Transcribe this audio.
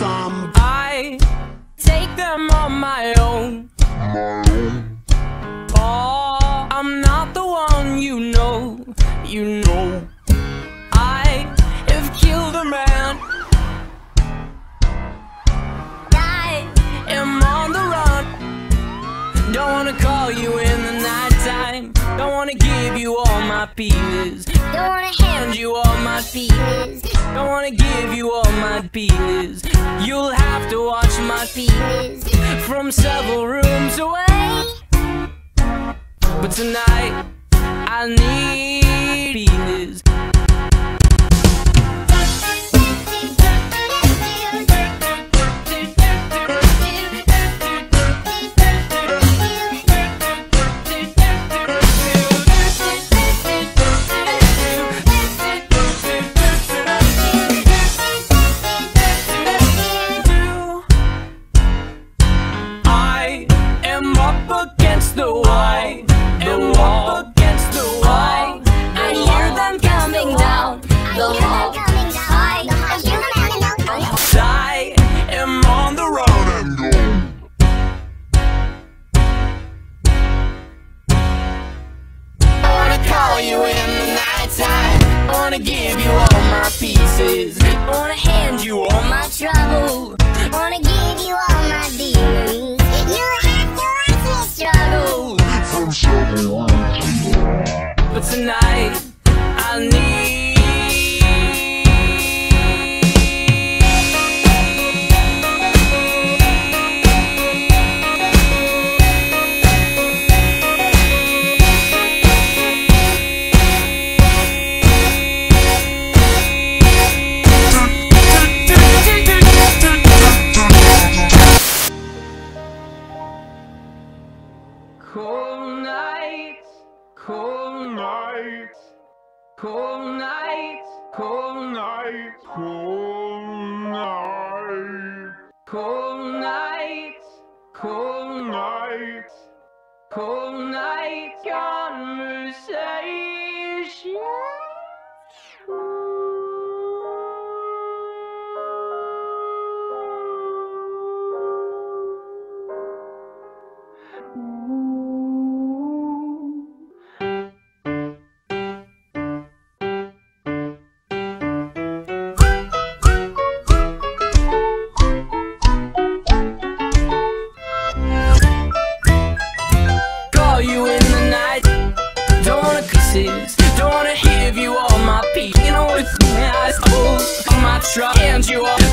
some. I take them on my own. Oh, I'm not the one you know. You know. I have killed a man. I am on the run. Don't wanna call you my pieces. Don't wanna hand you all my feelings. Don't wanna give you all my pieces. You'll have to watch my feelings from several rooms away. But tonight, I need Cold nights. cold nights. Cold night, cold night, cold night, cold night, cold night, cold night conversation. Call you in the night. Don't wanna kisses, don't wanna give you all my peace. You know it's suppose. On my truck, and you all